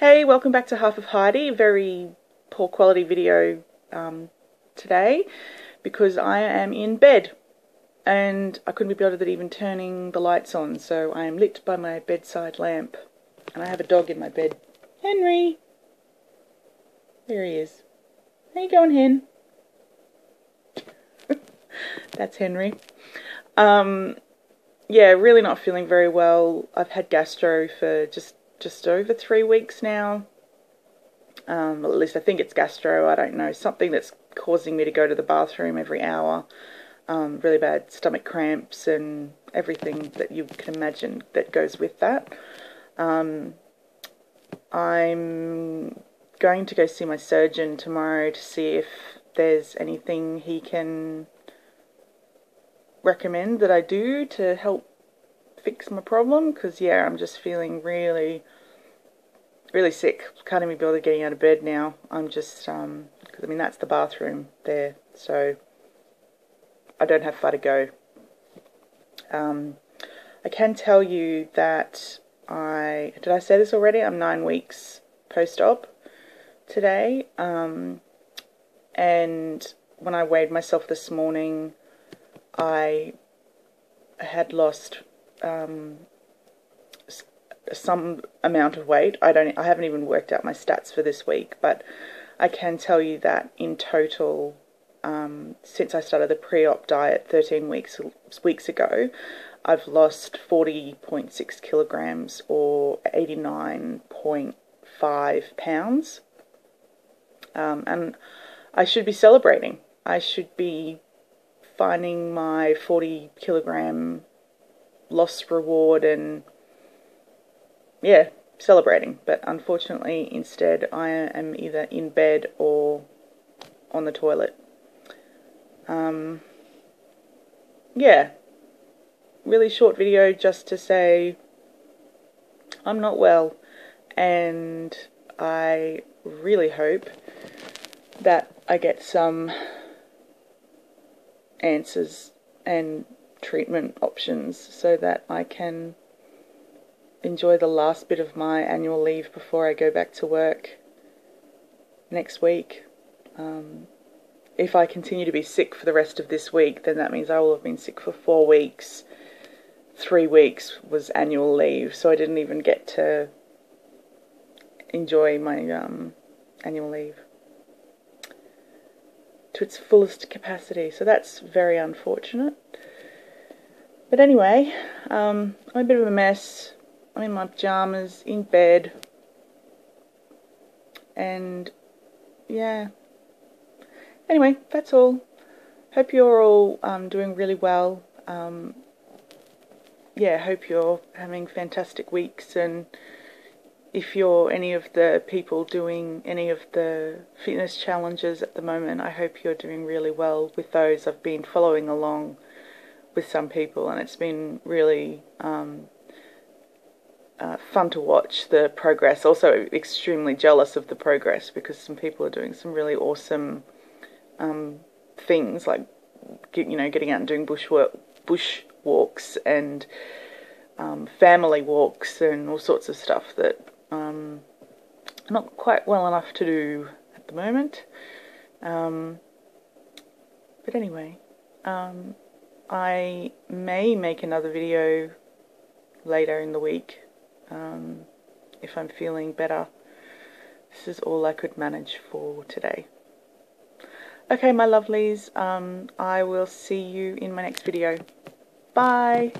Hey, welcome back to Half of Heidi. Very poor quality video um, today because I am in bed and I couldn't be bothered even turning the lights on, so I am lit by my bedside lamp and I have a dog in my bed. Henry! There he is. How you going, Hen? That's Henry. Um, yeah, really not feeling very well. I've had gastro for just just over three weeks now. Um, at least I think it's gastro, I don't know. Something that's causing me to go to the bathroom every hour. Um, really bad stomach cramps and everything that you can imagine that goes with that. Um, I'm going to go see my surgeon tomorrow to see if there's anything he can recommend that I do to help fix my problem because yeah I'm just feeling really really sick. Can't even bother getting out of bed now. I'm just um because I mean that's the bathroom there so I don't have far to go. Um I can tell you that I did I say this already? I'm nine weeks post-op today um and when I weighed myself this morning I had lost um, some amount of weight. I don't. I haven't even worked out my stats for this week, but I can tell you that in total, um, since I started the pre-op diet 13 weeks weeks ago, I've lost 40.6 kilograms or 89.5 pounds, um, and I should be celebrating. I should be finding my 40 kilogram loss reward and yeah, celebrating. But unfortunately, instead, I am either in bed or on the toilet. Um, yeah, really short video just to say I'm not well, and I really hope that I get some answers and treatment options so that I can enjoy the last bit of my annual leave before I go back to work next week. Um, if I continue to be sick for the rest of this week, then that means I will have been sick for four weeks. Three weeks was annual leave, so I didn't even get to enjoy my um, annual leave to its fullest capacity. So that's very unfortunate. But anyway, um, I'm a bit of a mess. I'm in my pajamas, in bed. And yeah. Anyway, that's all. Hope you're all um, doing really well. Um, yeah, hope you're having fantastic weeks. And if you're any of the people doing any of the fitness challenges at the moment, I hope you're doing really well with those. I've been following along with some people, and it's been really um, uh, fun to watch the progress. Also, extremely jealous of the progress because some people are doing some really awesome um, things, like you know, getting out and doing bush work, bush walks and um, family walks and all sorts of stuff that um, not quite well enough to do at the moment. Um, but anyway, um, I may make another video later in the week um, if I'm feeling better. This is all I could manage for today. Okay, my lovelies, um, I will see you in my next video. Bye!